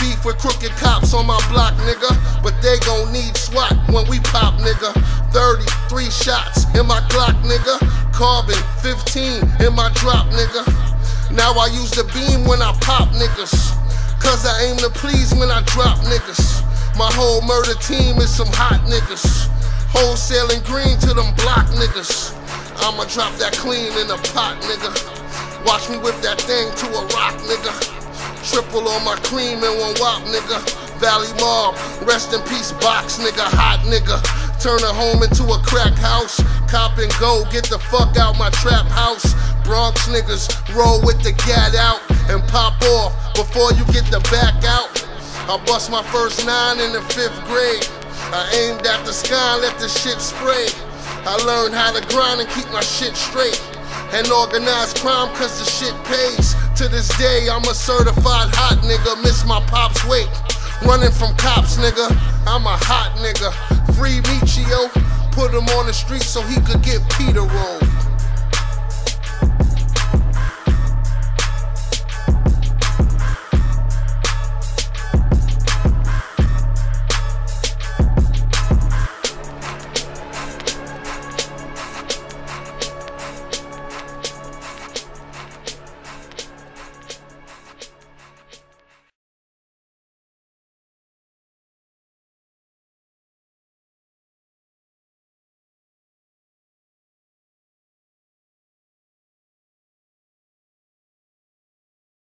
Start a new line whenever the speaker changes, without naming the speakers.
beef with crooked cops on my block, nigga. But they gon' need SWAT when we pop, nigga. 33 shots in my Glock, nigga. Carbon 15 in my drop, nigga. Now I use the beam when I pop niggas. Cause I aim to please when I drop niggas. My whole murder team is some hot niggas. Wholesaling green to them block niggas. I'ma drop that clean in a pot, nigga. Watch me whip that thing to a rock, nigga. Triple on my cream and one wop, nigga. Valley Mob, rest in peace, box, nigga. Hot nigga. Turn a home into a crack house. Cop and go, get the fuck out my trap house. Bronx niggas roll with the gat out and pop off before you get the back out. I bust my first nine in the fifth grade. I aimed at the sky let the shit spray. I learned how to grind and keep my shit straight. And organized crime cause the shit pays. To this day, I'm a certified hot nigga. Miss my pop's wake. Running from cops, nigga. I'm a hot nigga. Free Michio. Put him on the street so he could get Peter roll.